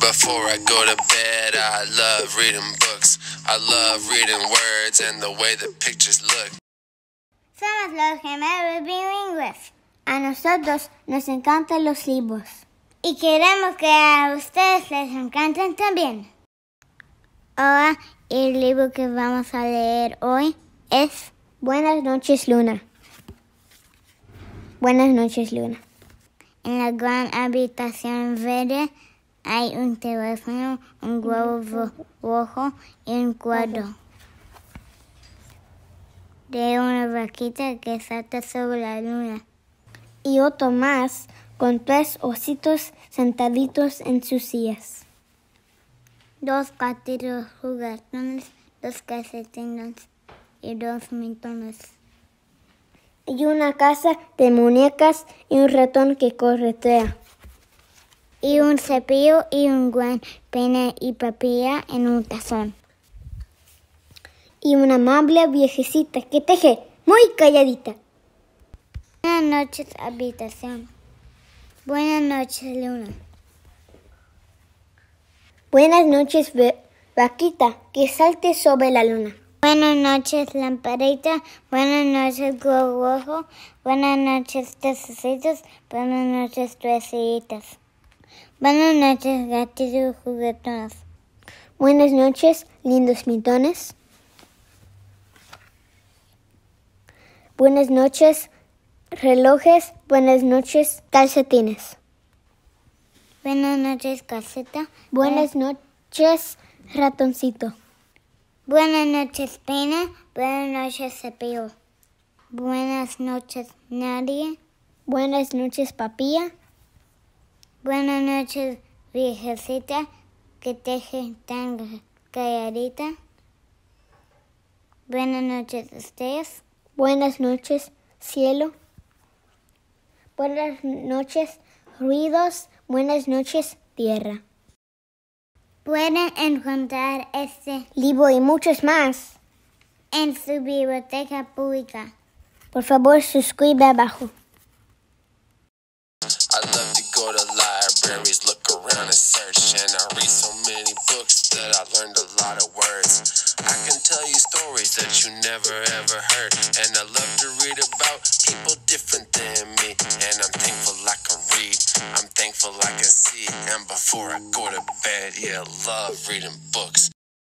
Before I go to bed, I love reading books. I love reading words and the way the pictures look. Somos los gemelos bilingües. A nosotros nos encantan los libros. Y queremos que a ustedes les encanten también. Ahora, el libro que vamos a leer hoy es Buenas noches, Luna. Buenas noches, Luna. En la gran habitación verde hay un teléfono, un globo rojo y un cuadro de una vaquita que salta sobre la luna. Y otro más con tres ositos sentaditos en sus sillas. Dos gatitos juguetones, dos calcetines y dos mintones. Y una casa de muñecas y un ratón que corretea. Y un cepillo y un gran pene y papilla en un tazón. Y una amable viejecita que teje muy calladita. Buenas noches, habitación. Buenas noches, luna. Buenas noches, vaquita, que salte sobre la luna. Buenas noches, lamparita. Buenas noches, globo rojo. Buenas noches, tececitos. Buenas noches, tresitas. Buenas noches, gatitos juguetones. Buenas noches, lindos mitones. Buenas noches, relojes. Buenas noches, calcetines. Buenas noches, caseta. Buenas noches, ratoncito. Buenas noches, pena. Buenas noches, cepillo. Buenas noches, nadie. Buenas noches, papilla. Buenas noches, viejecita que teje tan calladita. Buenas noches, ustedes. Buenas noches, cielo. Buenas noches, ruidos. Buenas noches, tierra. Pueden encontrar este libro y muchos más en su biblioteca pública. Por favor, suscribe abajo. I love to go to libraries, look around and search, and I read so many books that I learned a lot of words. I can tell you stories that you never ever heard, and I love to read about people different than me, and I'm thankful I can read. I'm thankful I can see, and before I go to bed, yeah, love reading books.